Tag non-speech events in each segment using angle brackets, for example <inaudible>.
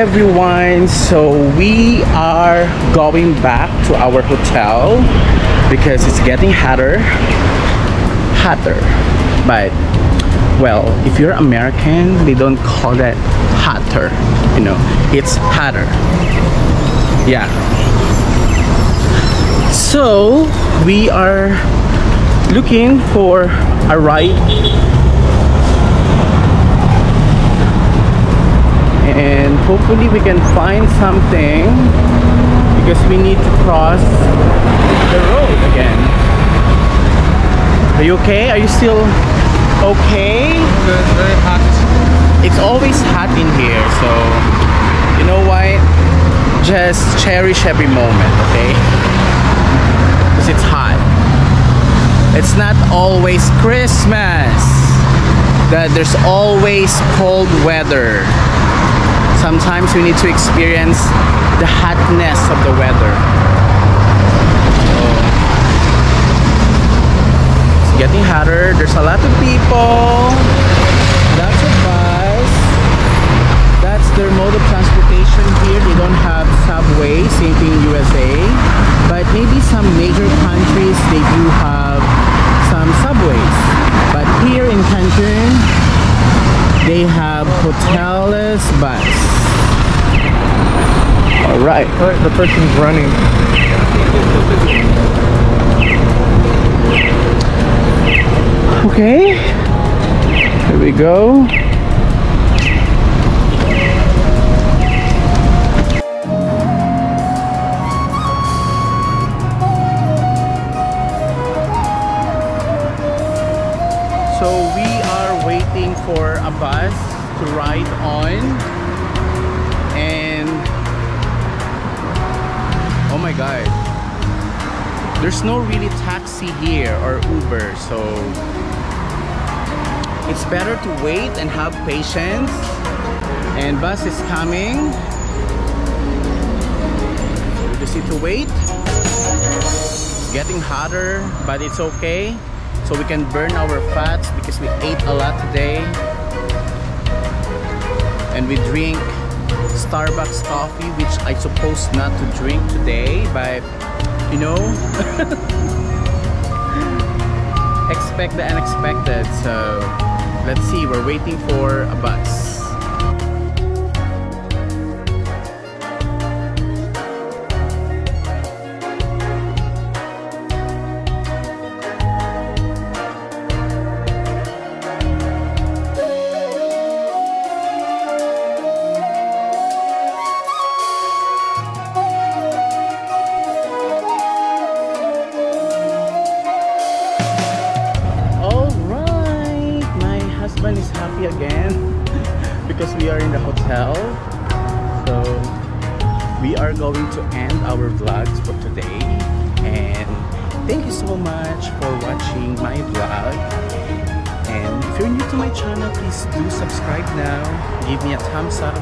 everyone so we are going back to our hotel because it's getting hotter. Hotter. But well if you're American they don't call that hotter you know. It's hotter. Yeah. So we are looking for a ride and hopefully we can find something because we need to cross the road again. Are you okay? Are you still okay? Good, very hot. it's always hot in here so you know why just cherish every moment okay? Because it's hot. It's not always christmas that there's always cold weather sometimes we need to experience the hotness of the weather. So, it's getting hotter. There's a lot of people. Lots of bus. That's their mode of transportation here. They don't have subway same thing in USA but maybe some major countries they do have some subways but here in Cancun they have bus all right. The person's running. okay. Here we go. So we are waiting for a bus to ride on. And oh my god. There's no really taxi here or Uber so it's better to wait and have patience. And bus is coming. We just need to wait. It's getting hotter but it's okay. So we can burn our fats because we ate a lot today we drink Starbucks coffee which I suppose not to drink today but you know <laughs> expect the unexpected. So let's see we're waiting for a bus husband is happy again <laughs> because we are in the hotel. So we are going to end our vlogs for today. And thank you so much for watching my vlog. And if you're new to my channel, please do subscribe now. Give me a thumbs up.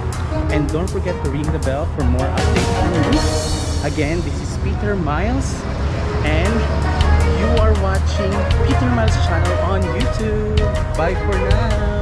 And don't forget to ring the bell for more updates. Again, this is Peter Miles. And you are watching Peter Miles channel on YouTube. Bye for now.